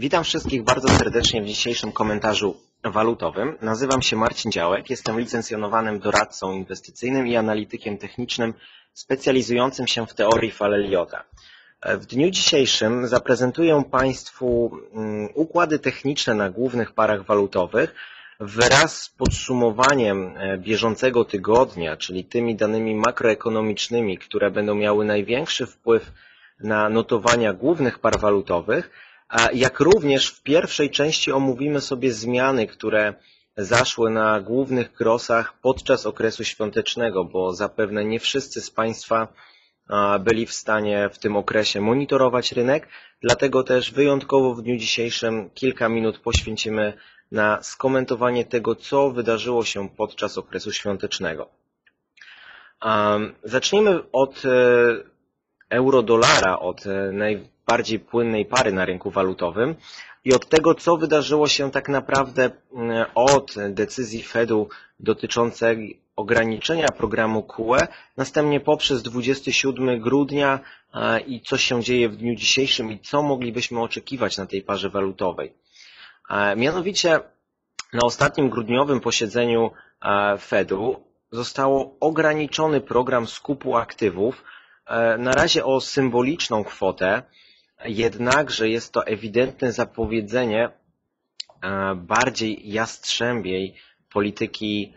Witam wszystkich bardzo serdecznie w dzisiejszym komentarzu walutowym. Nazywam się Marcin Działek, jestem licencjonowanym doradcą inwestycyjnym i analitykiem technicznym specjalizującym się w teorii fal Elliota. W dniu dzisiejszym zaprezentuję Państwu mm, układy techniczne na głównych parach walutowych wraz z podsumowaniem e, bieżącego tygodnia, czyli tymi danymi makroekonomicznymi, które będą miały największy wpływ na notowania głównych par walutowych, jak również w pierwszej części omówimy sobie zmiany, które zaszły na głównych krosach podczas okresu świątecznego, bo zapewne nie wszyscy z Państwa byli w stanie w tym okresie monitorować rynek, dlatego też wyjątkowo w dniu dzisiejszym kilka minut poświęcimy na skomentowanie tego, co wydarzyło się podczas okresu świątecznego. Zacznijmy od e, euro-dolara, od e, najbardziej płynnej pary na rynku walutowym i od tego, co wydarzyło się tak naprawdę mm, od decyzji Fedu dotyczącej ograniczenia programu QE, następnie poprzez 27 grudnia i co się dzieje w dniu dzisiejszym i co moglibyśmy oczekiwać na tej parze walutowej. Mianowicie na ostatnim grudniowym posiedzeniu Fedu zostało ograniczony program skupu aktywów, na razie o symboliczną kwotę, jednakże jest to ewidentne zapowiedzenie bardziej jastrzębiej polityki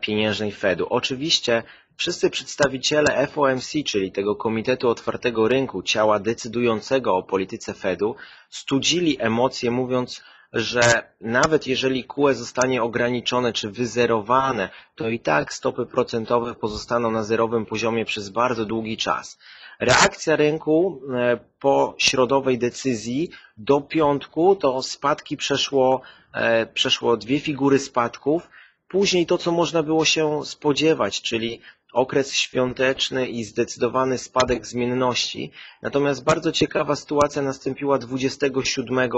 pieniężnej Fedu. Oczywiście wszyscy przedstawiciele FOMC, czyli tego Komitetu Otwartego Rynku, ciała decydującego o polityce Fedu, studzili emocje mówiąc, że nawet jeżeli QE zostanie ograniczone czy wyzerowane, to i tak stopy procentowe pozostaną na zerowym poziomie przez bardzo długi czas. Reakcja rynku e, po środowej decyzji do piątku to spadki przeszło, e, przeszło dwie figury spadków, Później to, co można było się spodziewać, czyli okres świąteczny i zdecydowany spadek zmienności. Natomiast bardzo ciekawa sytuacja nastąpiła 27,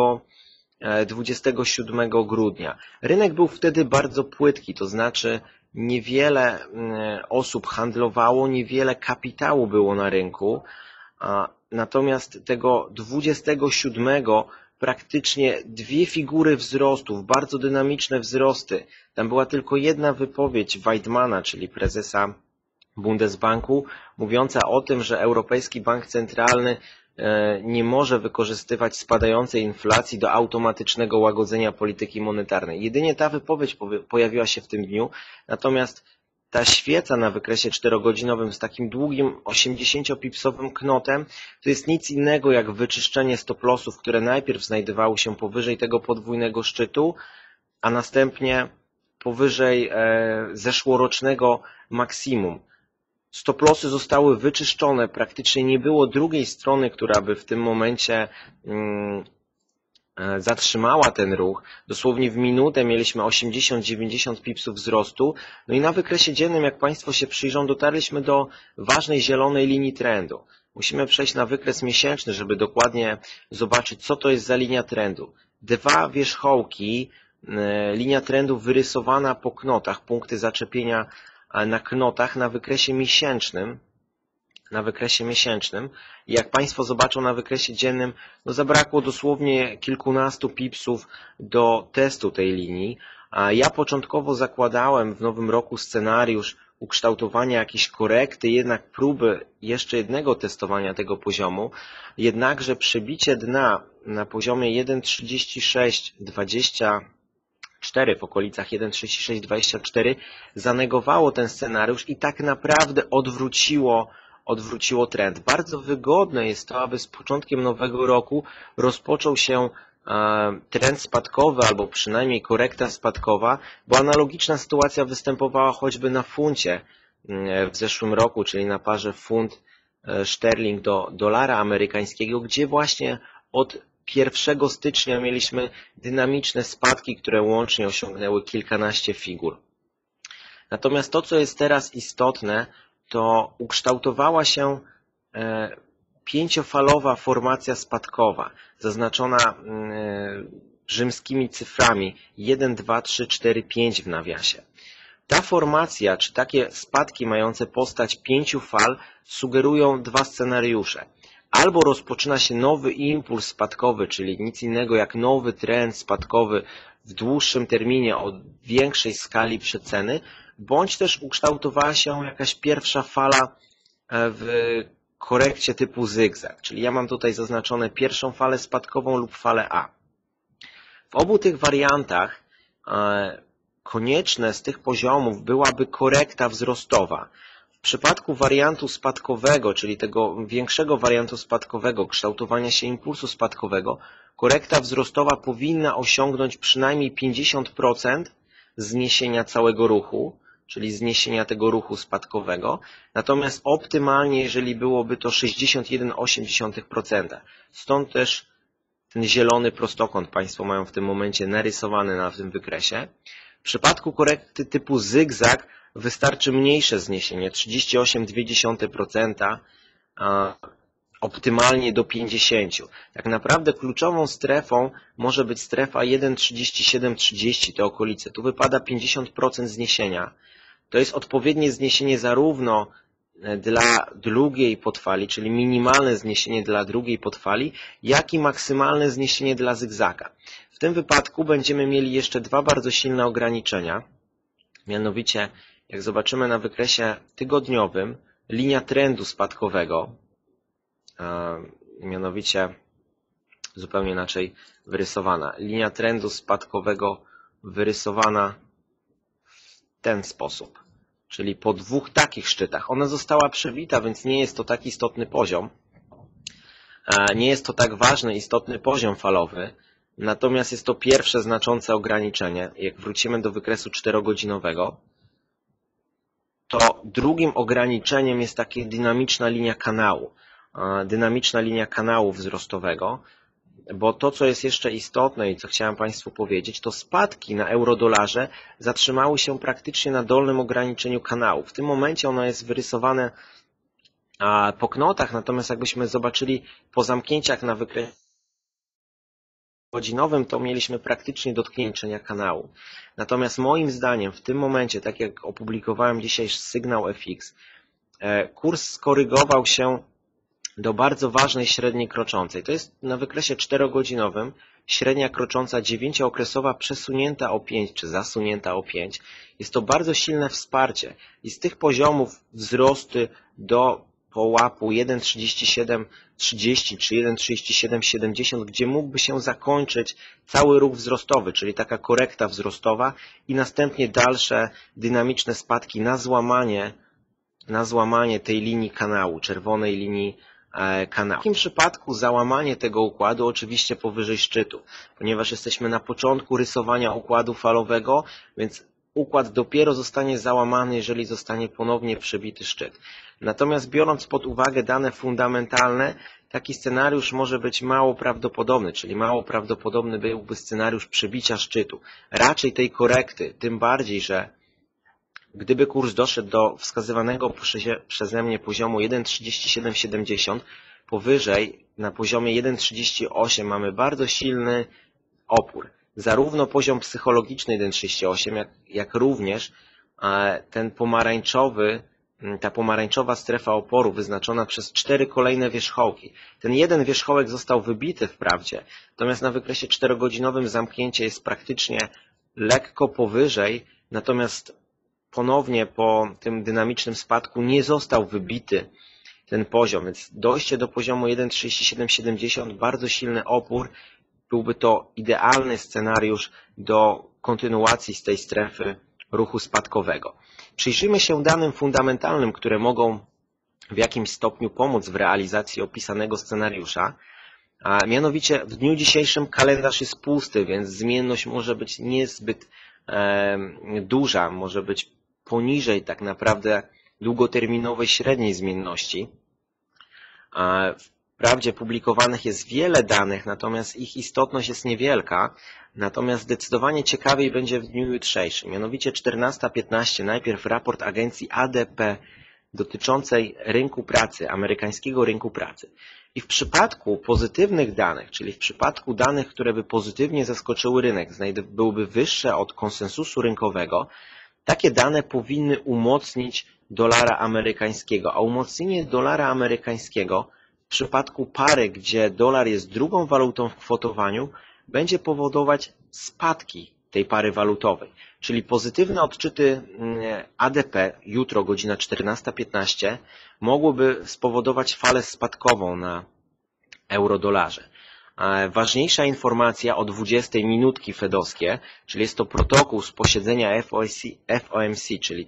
27 e, grudnia. Rynek był wtedy bardzo płytki, to znaczy niewiele mm, osób handlowało, niewiele kapitału było na rynku. Natomiast tego 27 praktycznie dwie figury wzrostów, bardzo dynamiczne wzrosty. Tam była tylko jedna wypowiedź Weidmana, czyli prezesa Bundesbanku, mówiąca o tym, że Europejski Bank Centralny nie może wykorzystywać spadającej inflacji do automatycznego łagodzenia polityki monetarnej. Jedynie ta wypowiedź pojawiła się w tym dniu, natomiast ta świeca na wykresie czterogodzinowym z takim długim 80-pipsowym knotem to jest nic innego jak wyczyszczenie stoplosów, które najpierw znajdowały się powyżej tego podwójnego szczytu, a następnie powyżej e, zeszłorocznego maksimum. Stoplosy zostały wyczyszczone, praktycznie nie było drugiej strony, która by w tym momencie mm, E, zatrzymała ten ruch. Dosłownie w minutę mieliśmy 80-90 pipsów wzrostu. No i na wykresie dziennym, jak Państwo się przyjrzą, dotarliśmy do ważnej zielonej linii trendu. Musimy przejść na wykres miesięczny, żeby dokładnie zobaczyć, co to jest za linia trendu. Dwa wierzchołki, e, linia trendu wyrysowana po knotach, punkty zaczepienia e, na knotach na wykresie miesięcznym, na wykresie miesięcznym jak Państwo zobaczą na wykresie dziennym, no zabrakło dosłownie kilkunastu pipsów do testu tej linii. A ja początkowo zakładałem w nowym roku scenariusz ukształtowania jakiejś korekty, jednak próby jeszcze jednego testowania tego poziomu, jednakże przebicie dna na poziomie 1.36.24 w okolicach 1.36.24 zanegowało ten scenariusz i tak naprawdę odwróciło odwróciło trend. Bardzo wygodne jest to, aby z początkiem nowego roku rozpoczął się e, trend spadkowy albo przynajmniej korekta spadkowa, bo analogiczna sytuacja występowała choćby na funcie mm, w zeszłym roku, czyli na parze funt e, sterling do dolara amerykańskiego, gdzie właśnie od 1 stycznia mieliśmy dynamiczne spadki, które łącznie osiągnęły kilkanaście figur. Natomiast to, co jest teraz istotne, to ukształtowała się e, pięciofalowa formacja spadkowa, zaznaczona e, rzymskimi cyframi 1, 2, 3, 4, 5 w nawiasie. Ta formacja, czy takie spadki mające postać pięciu fal, sugerują dwa scenariusze. Albo rozpoczyna się nowy impuls spadkowy, czyli nic innego jak nowy trend spadkowy w dłuższym terminie o większej skali przeceny, bądź też ukształtowała się jakaś pierwsza fala e, w korekcie typu zygzak, czyli ja mam tutaj zaznaczone pierwszą falę spadkową lub falę A. W obu tych wariantach e, konieczne z tych poziomów byłaby korekta wzrostowa. W przypadku wariantu spadkowego, czyli tego większego wariantu spadkowego, kształtowania się impulsu spadkowego, korekta wzrostowa powinna osiągnąć przynajmniej 50% zniesienia całego ruchu, czyli zniesienia tego ruchu spadkowego. Natomiast optymalnie, jeżeli byłoby to 61,8%. Stąd też ten zielony prostokąt Państwo mają w tym momencie narysowany na tym wykresie. W przypadku korekty typu zygzak wystarczy mniejsze zniesienie, 38,2%, optymalnie do 50. Tak naprawdę kluczową strefą może być strefa 1,3730, te okolice. Tu wypada 50% zniesienia. To jest odpowiednie zniesienie zarówno e, dla drugiej podfali, czyli minimalne zniesienie dla drugiej podfali, jak i maksymalne zniesienie dla zygzaka. W tym wypadku będziemy mieli jeszcze dwa bardzo silne ograniczenia. Mianowicie, jak zobaczymy na wykresie tygodniowym, linia trendu spadkowego, mianowicie zupełnie inaczej wyrysowana. Linia trendu spadkowego wyrysowana w ten sposób, czyli po dwóch takich szczytach. Ona została przebita, więc nie jest to tak istotny poziom. Nie jest to tak ważny, istotny poziom falowy, natomiast jest to pierwsze znaczące ograniczenie. Jak wrócimy do wykresu czterogodzinowego, to drugim ograniczeniem jest taka dynamiczna linia kanału dynamiczna linia kanału wzrostowego, bo to, co jest jeszcze istotne i co chciałem Państwu powiedzieć, to spadki na eurodolarze zatrzymały się praktycznie na dolnym ograniczeniu kanału. W tym momencie ono jest wyrysowane po knotach, natomiast jakbyśmy zobaczyli po zamknięciach na wykresie godzinowym, to mieliśmy praktycznie dotknięcia kanału. Natomiast moim zdaniem w tym momencie, tak jak opublikowałem dzisiaj sygnał FX, e, kurs skorygował się do bardzo ważnej średniej kroczącej. To jest na wykresie czterogodzinowym średnia krocząca dziewięciookresowa przesunięta o 5 czy zasunięta o 5. Jest to bardzo silne wsparcie i z tych poziomów wzrosty do połapu 1,3730 czy 1,3770, gdzie mógłby się zakończyć cały ruch wzrostowy, czyli taka korekta wzrostowa i następnie dalsze dynamiczne spadki na złamanie, na złamanie tej linii kanału, czerwonej linii E, kanału. W takim przypadku załamanie tego układu oczywiście powyżej szczytu, ponieważ jesteśmy na początku rysowania układu falowego, więc układ dopiero zostanie załamany, jeżeli zostanie ponownie przebity szczyt. Natomiast biorąc pod uwagę dane fundamentalne, taki scenariusz może być mało prawdopodobny, czyli mało prawdopodobny byłby scenariusz przebicia szczytu. Raczej tej korekty, tym bardziej, że Gdyby kurs doszedł do wskazywanego przeze mnie poziomu 1,3770, powyżej na poziomie 1,38 mamy bardzo silny opór. Zarówno poziom psychologiczny 1,38, jak, jak również e, ten pomarańczowy, ta pomarańczowa strefa oporu wyznaczona przez cztery kolejne wierzchołki. Ten jeden wierzchołek został wybity wprawdzie, natomiast na wykresie czterogodzinowym zamknięcie jest praktycznie lekko powyżej, natomiast ponownie po tym dynamicznym spadku nie został wybity ten poziom, więc dojście do poziomu 1.3770, bardzo silny opór, byłby to idealny scenariusz do kontynuacji z tej strefy ruchu spadkowego. Przyjrzyjmy się danym fundamentalnym, które mogą w jakimś stopniu pomóc w realizacji opisanego scenariusza. A mianowicie w dniu dzisiejszym kalendarz jest pusty, więc zmienność może być niezbyt e, duża, może być poniżej tak naprawdę długoterminowej średniej zmienności. Wprawdzie publikowanych jest wiele danych, natomiast ich istotność jest niewielka. Natomiast zdecydowanie ciekawiej będzie w dniu jutrzejszym. Mianowicie 14.15 najpierw raport agencji ADP dotyczącej rynku pracy, amerykańskiego rynku pracy. I w przypadku pozytywnych danych, czyli w przypadku danych, które by pozytywnie zaskoczyły rynek, byłyby wyższe od konsensusu rynkowego, takie dane powinny umocnić dolara amerykańskiego, a umocnienie dolara amerykańskiego przypadku pary, gdzie dolar jest drugą walutą w kwotowaniu, będzie powodować spadki tej pary walutowej. Czyli pozytywne odczyty mm, ADP jutro godzina 14.15 mogłyby spowodować falę spadkową na euro-dolarze. Ważniejsza informacja o 20 minutki fedowskie, czyli jest to protokół z posiedzenia FOMC czyli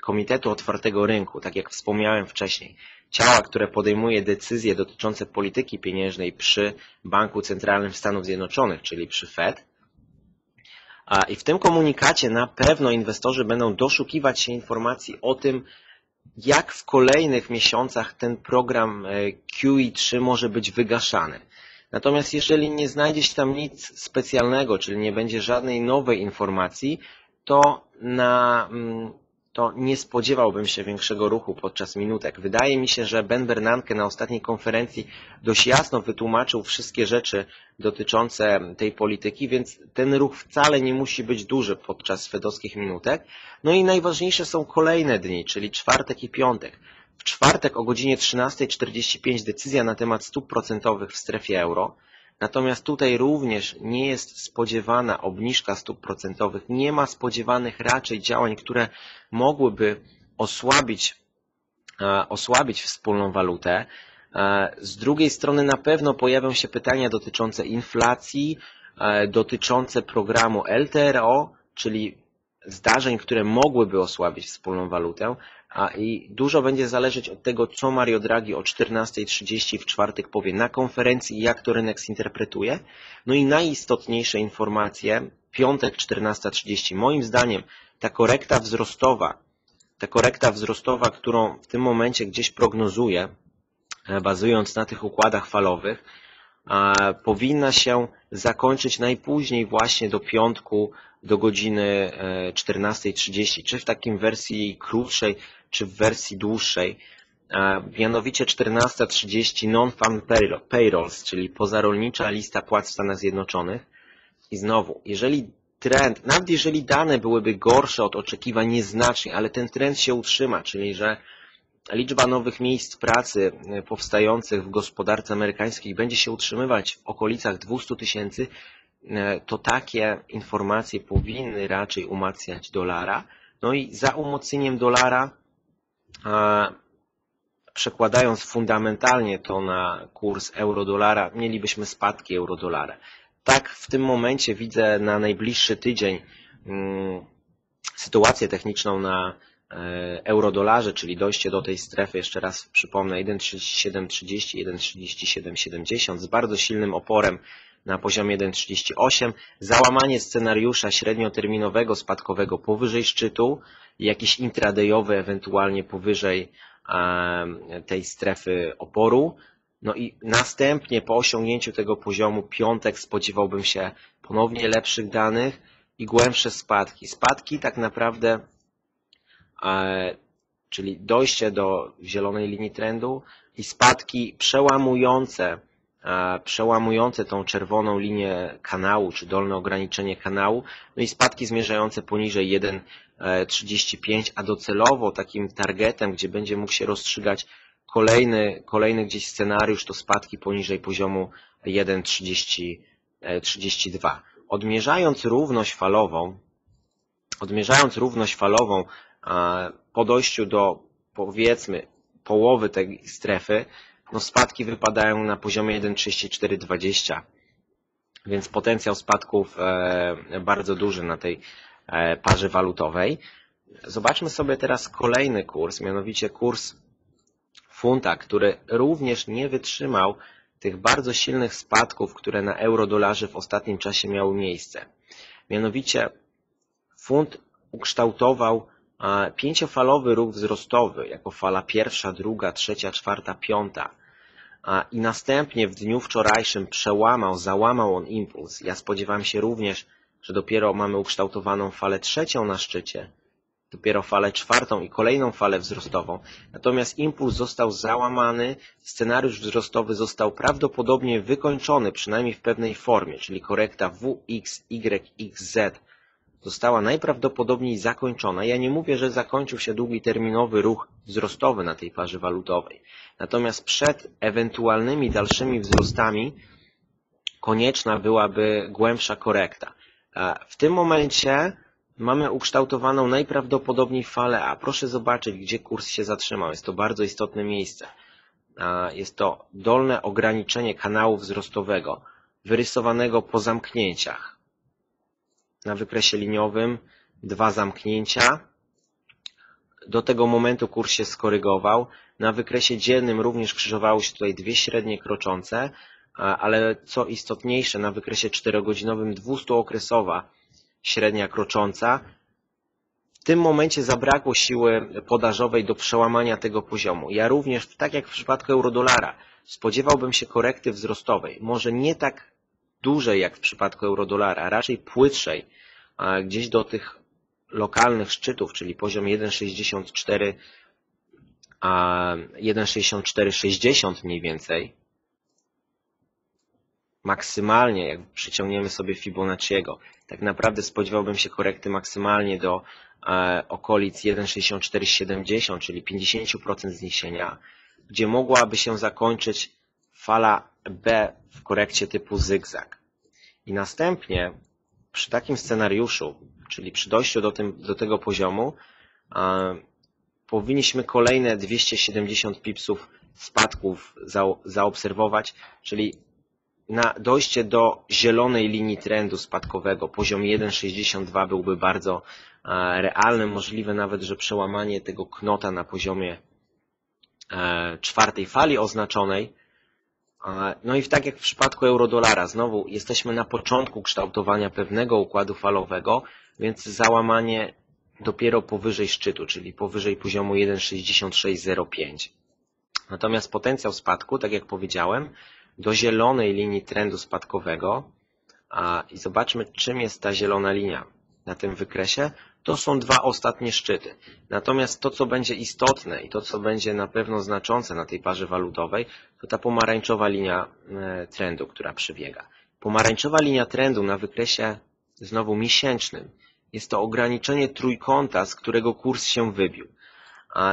Komitetu Otwartego Rynku, tak jak wspomniałem wcześniej, ciała, które podejmuje decyzje dotyczące polityki pieniężnej przy Banku Centralnym Stanów Zjednoczonych, czyli przy Fed. I w tym komunikacie na pewno inwestorzy będą doszukiwać się informacji o tym, jak w kolejnych miesiącach ten program e, QE3 może być wygaszany. Natomiast jeżeli nie znajdzie się tam nic specjalnego, czyli nie będzie żadnej nowej informacji, to na mm, to nie spodziewałbym się większego ruchu podczas minutek. Wydaje mi się, że Ben Bernanke na ostatniej konferencji dość jasno wytłumaczył wszystkie rzeczy dotyczące tej polityki, więc ten ruch wcale nie musi być duży podczas fedowskich minutek. No i najważniejsze są kolejne dni, czyli czwartek i piątek. W czwartek o godzinie 13.45 decyzja na temat stóp procentowych w strefie euro. Natomiast tutaj również nie jest spodziewana obniżka stóp procentowych, nie ma spodziewanych raczej działań, które mogłyby osłabić, e, osłabić wspólną walutę. E, z drugiej strony na pewno pojawią się pytania dotyczące inflacji, e, dotyczące programu LTRO, czyli zdarzeń, które mogłyby osłabić wspólną walutę, a i dużo będzie zależeć od tego, co Mario Draghi o 14.30 w czwartek powie na konferencji jak to rynek zinterpretuje. No i najistotniejsze informacje, piątek 14.30. Moim zdaniem ta korekta wzrostowa, ta korekta wzrostowa, którą w tym momencie gdzieś prognozuję, e, bazując na tych układach falowych, powinna się zakończyć najpóźniej właśnie do piątku do godziny 14.30, e, czy w takim wersji krótszej, czy w wersji dłuższej. Mianowicie 14.30 non-farm payrolls, czyli pozarolnicza lista płac w Stanach Zjednoczonych. I znowu, jeżeli trend, nawet jeżeli dane byłyby gorsze od oczekiwań nieznacznie, ale ten trend się utrzyma, czyli że liczba nowych miejsc pracy e, powstających w gospodarce amerykańskiej będzie się utrzymywać w okolicach 200 tysięcy, e, to takie informacje powinny raczej umacniać dolara. No i za umocnieniem dolara, przekładając fundamentalnie to na kurs euro-dolara, mielibyśmy spadki euro-dolara. Tak w tym momencie widzę na najbliższy tydzień mm, sytuację techniczną na euro-dolarze, czyli dojście do tej strefy, jeszcze raz przypomnę, 1,3730, 1,3770 z bardzo silnym oporem na poziomie 1,38, załamanie scenariusza średnioterminowego spadkowego powyżej szczytu, jakiś intradayowy ewentualnie powyżej e, tej strefy oporu, no i następnie po osiągnięciu tego poziomu piątek spodziewałbym się ponownie lepszych danych i głębsze spadki. Spadki tak naprawdę czyli dojście do zielonej linii trendu i spadki przełamujące, przełamujące tą czerwoną linię kanału, czy dolne ograniczenie kanału, no i spadki zmierzające poniżej 1,35, a docelowo takim targetem, gdzie będzie mógł się rozstrzygać kolejny, kolejny gdzieś scenariusz, to spadki poniżej poziomu 1,32. Odmierzając równość falową, odmierzając równość falową po dojściu do powiedzmy połowy tej strefy, no spadki wypadają na poziomie 1,3420, więc potencjał spadków e, bardzo duży na tej e, parze walutowej. Zobaczmy sobie teraz kolejny kurs, mianowicie kurs funta, który również nie wytrzymał tych bardzo silnych spadków, które na euro-dolarze w ostatnim czasie miały miejsce. Mianowicie funt ukształtował pięciofalowy ruch wzrostowy, jako fala pierwsza, druga, trzecia, czwarta, piąta i następnie w dniu wczorajszym przełamał, załamał on impuls. Ja spodziewam się również, że dopiero mamy ukształtowaną falę trzecią na szczycie, dopiero falę czwartą i kolejną falę wzrostową. Natomiast impuls został załamany, scenariusz wzrostowy został prawdopodobnie wykończony, przynajmniej w pewnej formie, czyli korekta WX, Y, XZ została najprawdopodobniej zakończona. Ja nie mówię, że zakończył się długi terminowy ruch wzrostowy na tej parze walutowej. Natomiast przed ewentualnymi dalszymi wzrostami konieczna byłaby głębsza korekta. W tym momencie mamy ukształtowaną najprawdopodobniej falę A. Proszę zobaczyć, gdzie kurs się zatrzymał. Jest to bardzo istotne miejsce. Jest to dolne ograniczenie kanału wzrostowego, wyrysowanego po zamknięciach. Na wykresie liniowym dwa zamknięcia. Do tego momentu kurs się skorygował. Na wykresie dziennym również krzyżowały się tutaj dwie średnie kroczące, ale co istotniejsze, na wykresie 4-godzinowym 200-okresowa średnia krocząca. W tym momencie zabrakło siły podażowej do przełamania tego poziomu. Ja również, tak jak w przypadku eurodolara, spodziewałbym się korekty wzrostowej. Może nie tak dużej jak w przypadku eurodolara, raczej płytszej, gdzieś do tych lokalnych szczytów, czyli poziom 1,64 1,6460 mniej więcej, maksymalnie, jak przyciągniemy sobie Fibonacciego, tak naprawdę spodziewałbym się korekty maksymalnie do e, okolic 1,6470, czyli 50% zniesienia, gdzie mogłaby się zakończyć fala B w korekcie typu zygzak. I następnie przy takim scenariuszu, czyli przy dojściu do, tym, do tego poziomu, e, powinniśmy kolejne 270 pipsów spadków za, zaobserwować, czyli na dojście do zielonej linii trendu spadkowego, poziom 1,62 byłby bardzo realny, możliwe nawet, że przełamanie tego knota na poziomie e, czwartej fali oznaczonej. No i tak jak w przypadku eurodolara, znowu jesteśmy na początku kształtowania pewnego układu falowego, więc załamanie dopiero powyżej szczytu, czyli powyżej poziomu 1,6605. Natomiast potencjał spadku, tak jak powiedziałem, do zielonej linii trendu spadkowego i zobaczmy, czym jest ta zielona linia na tym wykresie. To są dwa ostatnie szczyty. Natomiast to, co będzie istotne i to, co będzie na pewno znaczące na tej parze walutowej, to ta pomarańczowa linia e, trendu, która przebiega. Pomarańczowa linia trendu na wykresie znowu miesięcznym jest to ograniczenie trójkąta, z którego kurs się wybił.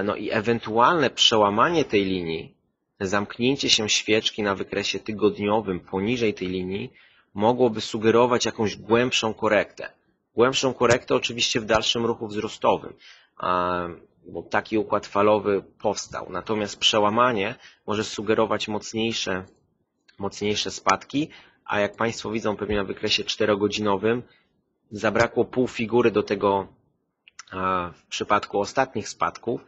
No i ewentualne przełamanie tej linii Zamknięcie się świeczki na wykresie tygodniowym poniżej tej linii mogłoby sugerować jakąś głębszą korektę. Głębszą korektę oczywiście w dalszym ruchu wzrostowym, bo taki układ falowy powstał. Natomiast przełamanie może sugerować mocniejsze, mocniejsze spadki, a jak Państwo widzą pewnie na wykresie 4-godzinowym zabrakło pół figury do tego w przypadku ostatnich spadków,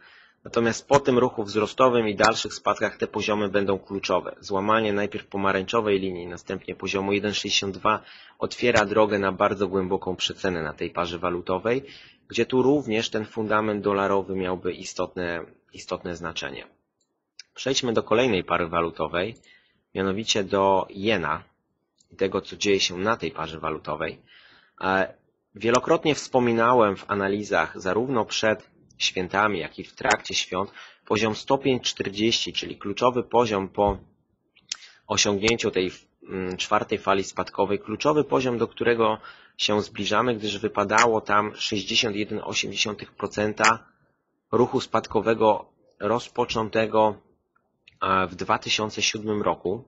Natomiast po tym ruchu wzrostowym i dalszych spadkach te poziomy będą kluczowe. Złamanie najpierw pomarańczowej linii, następnie poziomu 1,62 otwiera drogę na bardzo głęboką przecenę na tej parze walutowej, gdzie tu również ten fundament dolarowy miałby istotne, istotne znaczenie. Przejdźmy do kolejnej pary walutowej, mianowicie do jena i tego, co dzieje się na tej parze walutowej. E, wielokrotnie wspominałem w analizach zarówno przed świętami, jak i w trakcie świąt, poziom stopień 40, czyli kluczowy poziom po osiągnięciu tej mm, czwartej fali spadkowej, kluczowy poziom, do którego się zbliżamy, gdyż wypadało tam 61,8% ruchu spadkowego rozpoczętego w 2007 roku.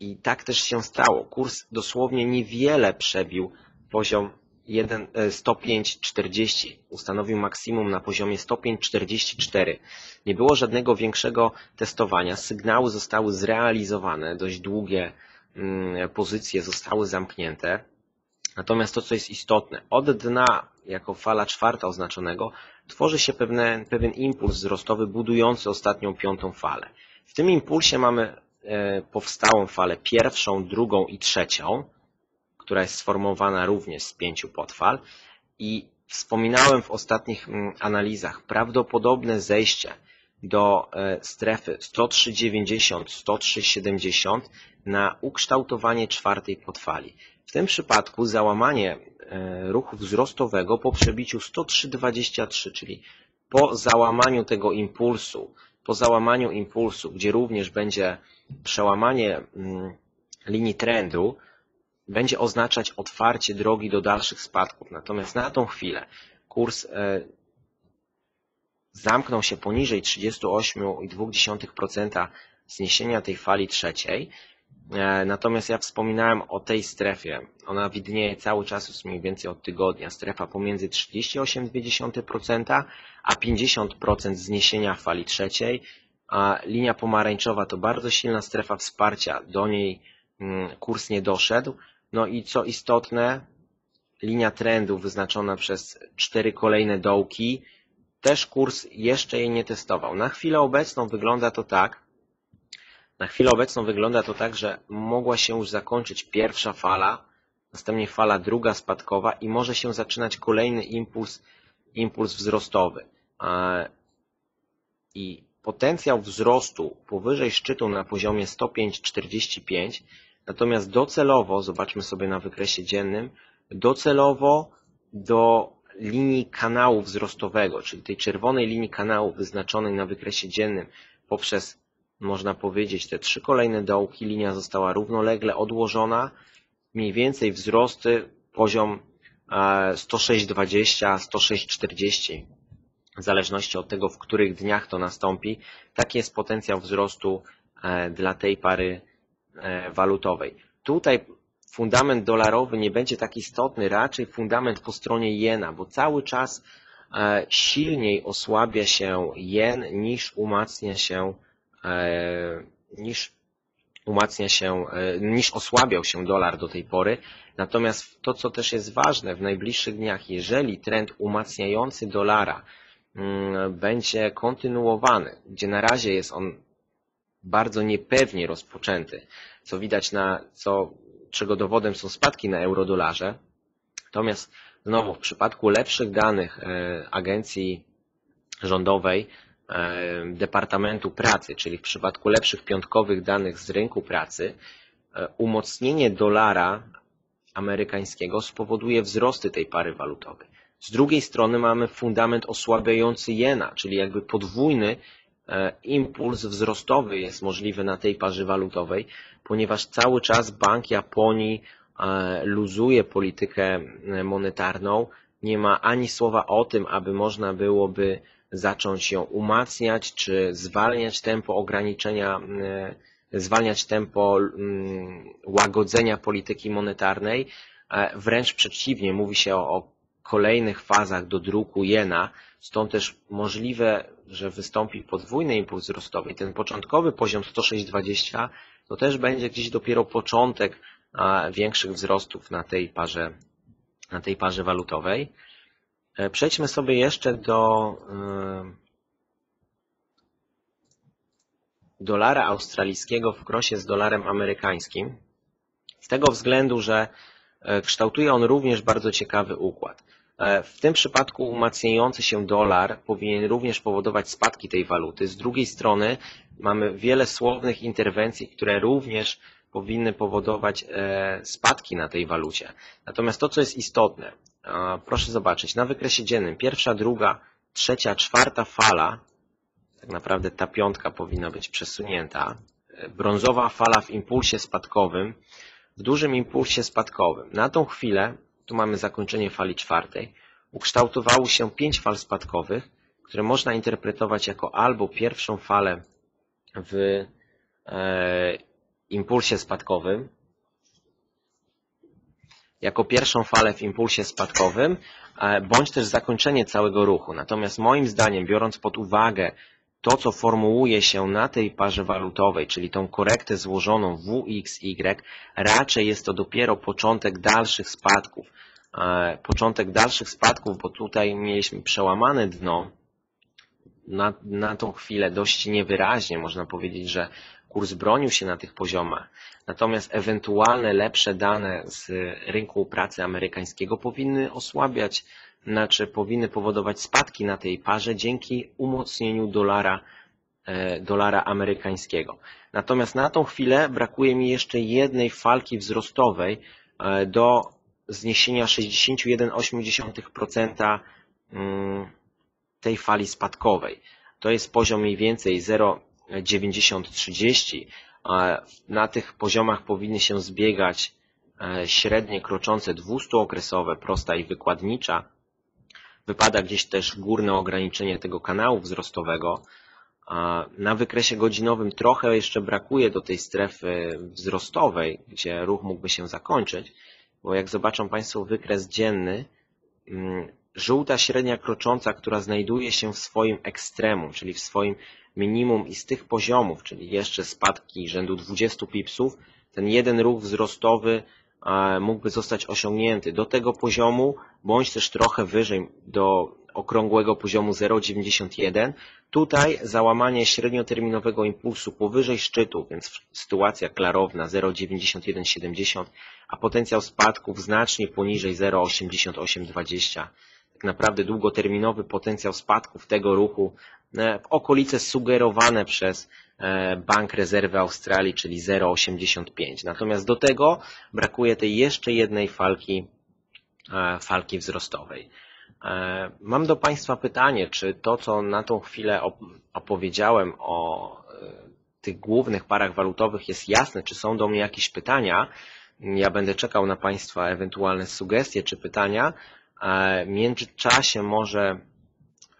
I tak też się stało. Kurs dosłownie niewiele przebił poziom 1, 105,40 e, ustanowił maksimum na poziomie 105,44. Nie było żadnego większego testowania. Sygnały zostały zrealizowane, dość długie mm, pozycje zostały zamknięte. Natomiast to, co jest istotne, od dna, jako fala czwarta oznaczonego, tworzy się pewne, pewien impuls wzrostowy budujący ostatnią piątą falę. W tym impulsie mamy e, powstałą falę pierwszą, drugą i trzecią która jest sformowana również z pięciu podfal i wspominałem w ostatnich mm, analizach prawdopodobne zejście do e, strefy 103,90-103,70 na ukształtowanie czwartej podfali. W tym przypadku załamanie e, ruchu wzrostowego po przebiciu 103,23, czyli po załamaniu tego impulsu, po załamaniu impulsu, gdzie również będzie przełamanie mm, linii trendu, będzie oznaczać otwarcie drogi do dalszych spadków. Natomiast na tą chwilę kurs e, zamknął się poniżej 38,2% zniesienia tej fali trzeciej. E, natomiast ja wspominałem o tej strefie. Ona widnieje cały czas już mniej więcej od tygodnia. Strefa pomiędzy 38,2% a 50% zniesienia fali trzeciej. A linia pomarańczowa to bardzo silna strefa wsparcia. Do niej mm, kurs nie doszedł. No i co istotne, linia trendu wyznaczona przez cztery kolejne dołki, też kurs jeszcze jej nie testował. Na chwilę obecną wygląda to tak, na chwilę obecną wygląda to tak, że mogła się już zakończyć pierwsza fala, następnie fala druga spadkowa i może się zaczynać kolejny impuls, impuls wzrostowy. I potencjał wzrostu powyżej szczytu na poziomie 105,45, natomiast docelowo, zobaczmy sobie na wykresie dziennym, docelowo do linii kanału wzrostowego, czyli tej czerwonej linii kanału wyznaczonej na wykresie dziennym poprzez, można powiedzieć, te trzy kolejne dołki, linia została równolegle odłożona, mniej więcej wzrosty poziom 106,20, 106,40, w zależności od tego, w których dniach to nastąpi. Taki jest potencjał wzrostu e, dla tej pary e, walutowej. Tutaj fundament dolarowy nie będzie tak istotny, raczej fundament po stronie jena, bo cały czas e, silniej osłabia się jen niż umacnia się e, niż umacnia się, e, niż osłabiał się dolar do tej pory. Natomiast to, co też jest ważne w najbliższych dniach, jeżeli trend umacniający dolara mm, będzie kontynuowany, gdzie na razie jest on bardzo niepewnie rozpoczęty, co widać na, co czego dowodem są spadki na eurodolarze. Natomiast znowu w przypadku lepszych danych e, agencji rządowej, e, Departamentu Pracy, czyli w przypadku lepszych piątkowych danych z rynku pracy, e, umocnienie dolara amerykańskiego spowoduje wzrosty tej pary walutowej. Z drugiej strony mamy fundament osłabiający jena, czyli jakby podwójny impuls wzrostowy jest możliwy na tej parze walutowej, ponieważ cały czas Bank Japonii e, luzuje politykę e, monetarną. Nie ma ani słowa o tym, aby można byłoby zacząć ją umacniać, czy zwalniać tempo ograniczenia, e, zwalniać tempo mm, łagodzenia polityki monetarnej. Wręcz przeciwnie, mówi się o kolejnych fazach do druku jena, stąd też możliwe, że wystąpi podwójny impuls wzrostowy. Ten początkowy poziom 106,20 to też będzie gdzieś dopiero początek większych wzrostów na tej parze, na tej parze walutowej. E, przejdźmy sobie jeszcze do e, dolara australijskiego w krosie z dolarem amerykańskim. Z tego względu, że kształtuje on również bardzo ciekawy układ. W tym przypadku umacniający się dolar powinien również powodować spadki tej waluty. Z drugiej strony mamy wiele słownych interwencji, które również powinny powodować e, spadki na tej walucie. Natomiast to, co jest istotne, proszę zobaczyć, na wykresie dziennym pierwsza, druga, trzecia, czwarta fala, tak naprawdę ta piątka powinna być przesunięta, brązowa fala w impulsie spadkowym, w dużym impulsie spadkowym. Na tą chwilę, tu mamy zakończenie fali czwartej, ukształtowało się pięć fal spadkowych, które można interpretować jako albo pierwszą falę w e, impulsie spadkowym, jako pierwszą falę w impulsie spadkowym, e, bądź też zakończenie całego ruchu. Natomiast moim zdaniem, biorąc pod uwagę to, co formułuje się na tej parze walutowej, czyli tą korektę złożoną WXY, raczej jest to dopiero początek dalszych spadków. E, początek dalszych spadków, bo tutaj mieliśmy przełamane dno, na, na tą chwilę dość niewyraźnie. Można powiedzieć, że kurs bronił się na tych poziomach. Natomiast ewentualne lepsze dane z rynku pracy amerykańskiego powinny osłabiać, znaczy powinny powodować spadki na tej parze dzięki umocnieniu dolara, e, dolara amerykańskiego. Natomiast na tą chwilę brakuje mi jeszcze jednej falki wzrostowej e, do zniesienia 61,8% tej fali spadkowej. To jest poziom mniej więcej 0,9030. Na tych poziomach powinny się zbiegać e, średnie kroczące 200-okresowe, prosta i wykładnicza. Wypada gdzieś też górne ograniczenie tego kanału wzrostowego. Na wykresie godzinowym trochę jeszcze brakuje do tej strefy wzrostowej, gdzie ruch mógłby się zakończyć, bo jak zobaczą Państwo wykres dzienny, mm, żółta średnia krocząca, która znajduje się w swoim ekstremum, czyli w swoim minimum i z tych poziomów, czyli jeszcze spadki rzędu 20 pipsów, ten jeden ruch wzrostowy mógłby zostać osiągnięty do tego poziomu, bądź też trochę wyżej do okrągłego poziomu 0,91. Tutaj załamanie średnioterminowego impulsu powyżej szczytu, więc sytuacja klarowna 0,9170, a potencjał spadków znacznie poniżej 0,8820. Tak naprawdę długoterminowy potencjał spadków tego ruchu e, w okolice sugerowane przez Bank Rezerwy Australii, czyli 0,85. Natomiast do tego brakuje tej jeszcze jednej falki, e, falki wzrostowej. E, mam do Państwa pytanie, czy to, co na tą chwilę opowiedziałem o e, tych głównych parach walutowych jest jasne, czy są do mnie jakieś pytania? Ja będę czekał na Państwa ewentualne sugestie czy pytania. E, w międzyczasie może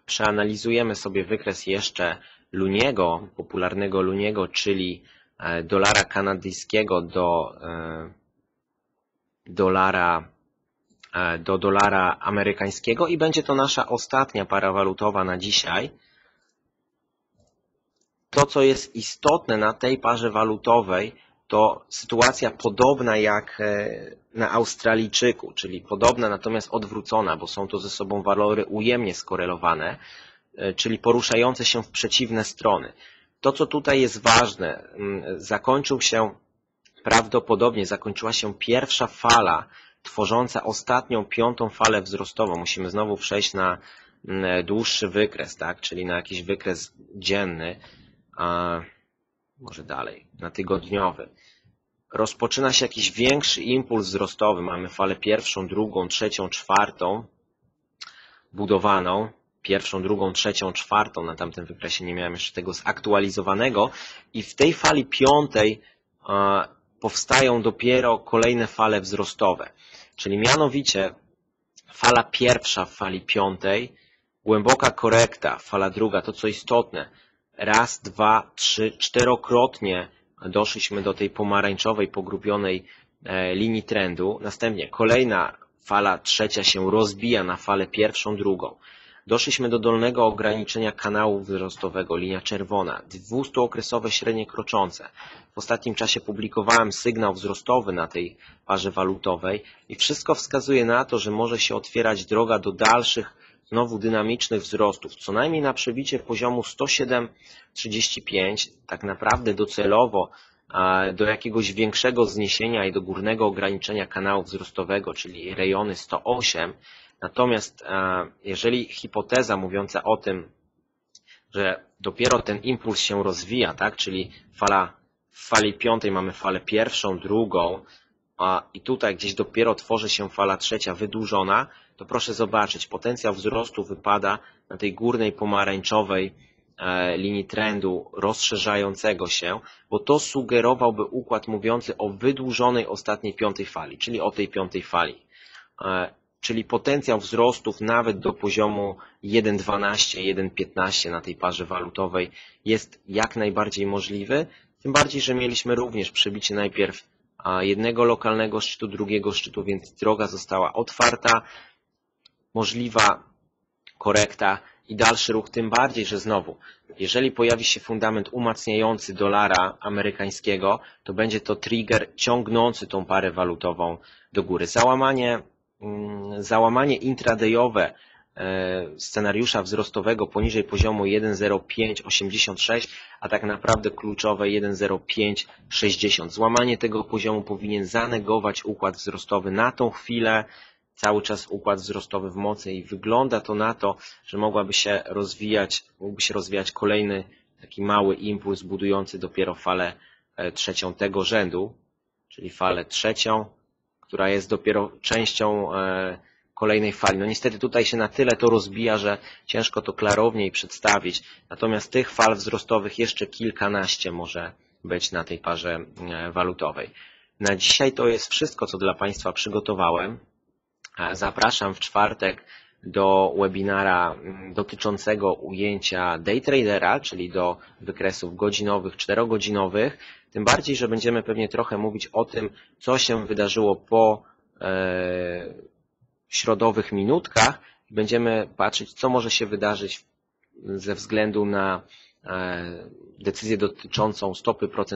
przeanalizujemy sobie wykres jeszcze Luniego, popularnego Luniego, czyli dolara kanadyjskiego do dolara E, do dolara amerykańskiego i będzie to nasza ostatnia para walutowa na dzisiaj. To, co jest istotne na tej parze walutowej, to sytuacja podobna jak e, na Australijczyku, czyli podobna natomiast odwrócona, bo są to ze sobą walory ujemnie skorelowane, e, czyli poruszające się w przeciwne strony. To, co tutaj jest ważne, zakończył się prawdopodobnie, zakończyła się pierwsza fala tworząca ostatnią, piątą falę wzrostową. Musimy znowu przejść na dłuższy wykres, tak? czyli na jakiś wykres dzienny, a może dalej, na tygodniowy. Rozpoczyna się jakiś większy impuls wzrostowy. Mamy falę pierwszą, drugą, trzecią, czwartą budowaną. Pierwszą, drugą, trzecią, czwartą. Na tamtym wykresie nie miałem jeszcze tego zaktualizowanego. I w tej fali piątej powstają dopiero kolejne fale wzrostowe. Czyli mianowicie fala pierwsza w fali piątej, głęboka korekta, fala druga, to co istotne, raz, dwa, trzy, czterokrotnie doszliśmy do tej pomarańczowej, pogrubionej e, linii trendu. Następnie kolejna fala trzecia się rozbija na falę pierwszą, drugą. Doszliśmy do dolnego ograniczenia kanału wzrostowego, linia czerwona, 200-okresowe średnie kroczące. W ostatnim czasie publikowałem sygnał wzrostowy na tej parze walutowej i wszystko wskazuje na to, że może się otwierać droga do dalszych, znowu dynamicznych wzrostów, co najmniej na przebicie poziomu 107,35, tak naprawdę docelowo do jakiegoś większego zniesienia i do górnego ograniczenia kanału wzrostowego, czyli rejony 108, Natomiast e, jeżeli hipoteza mówiąca o tym, że dopiero ten impuls się rozwija, tak, czyli fala, w fali piątej mamy falę pierwszą, drugą, a i tutaj gdzieś dopiero tworzy się fala trzecia wydłużona, to proszę zobaczyć, potencjał wzrostu wypada na tej górnej pomarańczowej e, linii trendu rozszerzającego się, bo to sugerowałby układ mówiący o wydłużonej ostatniej piątej fali, czyli o tej piątej fali. Czyli potencjał wzrostów nawet do poziomu 1,12, 1,15 na tej parze walutowej jest jak najbardziej możliwy, tym bardziej, że mieliśmy również przebicie najpierw jednego lokalnego szczytu, drugiego szczytu, więc droga została otwarta, możliwa korekta i dalszy ruch, tym bardziej, że znowu, jeżeli pojawi się fundament umacniający dolara amerykańskiego, to będzie to trigger ciągnący tą parę walutową do góry. Załamanie załamanie intradayowe e, scenariusza wzrostowego poniżej poziomu 1.0586, a tak naprawdę kluczowe 1.0560. Złamanie tego poziomu powinien zanegować układ wzrostowy na tą chwilę, cały czas układ wzrostowy w mocy i wygląda to na to, że mogłaby się rozwijać, mógłby się rozwijać kolejny taki mały impuls budujący dopiero falę e, trzecią tego rzędu, czyli falę trzecią, która jest dopiero częścią e, kolejnej fali. No niestety tutaj się na tyle to rozbija, że ciężko to klarowniej przedstawić. Natomiast tych fal wzrostowych jeszcze kilkanaście może być na tej parze e, walutowej. Na dzisiaj to jest wszystko, co dla Państwa przygotowałem. A Zapraszam w czwartek do webinara mm, dotyczącego ujęcia day tradera, czyli do wykresów godzinowych, czterogodzinowych. Tym bardziej, że będziemy pewnie trochę mówić o tym, co się wydarzyło po e, środowych minutkach. Będziemy patrzeć, co może się wydarzyć ze względu na e, decyzję dotyczącą stopy procentowej